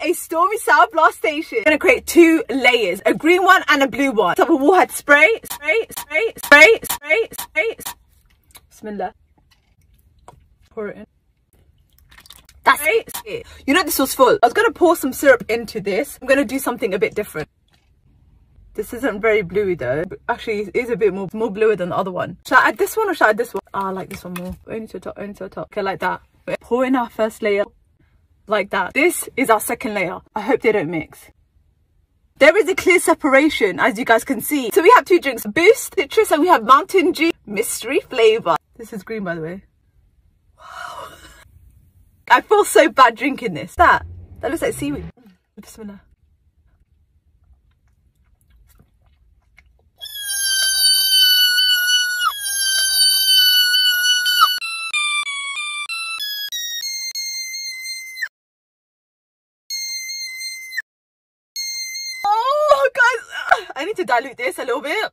a stormy sour blast station. I'm gonna create two layers, a green one and a blue one. Top of warhead spray, spray, spray, spray, spray, spray. Bismillah. Pour it in. That's it. You know this was full. I was gonna pour some syrup into this. I'm gonna do something a bit different. This isn't very bluey though. Actually, it is a bit more more bluer than the other one. Should I add this one or should I add this one? Oh, I like this one more. Only to the top, only to the top. Okay, like that. Pour in our first layer like that. This is our second layer. I hope they don't mix. There is a clear separation as you guys can see. So we have two drinks, Boost, Citrus, and we have Mountain Dew Mystery Flavor. This is green by the way. Wow. I feel so bad drinking this. That, that looks like seaweed. Bismillah. I need to dilute this a little bit.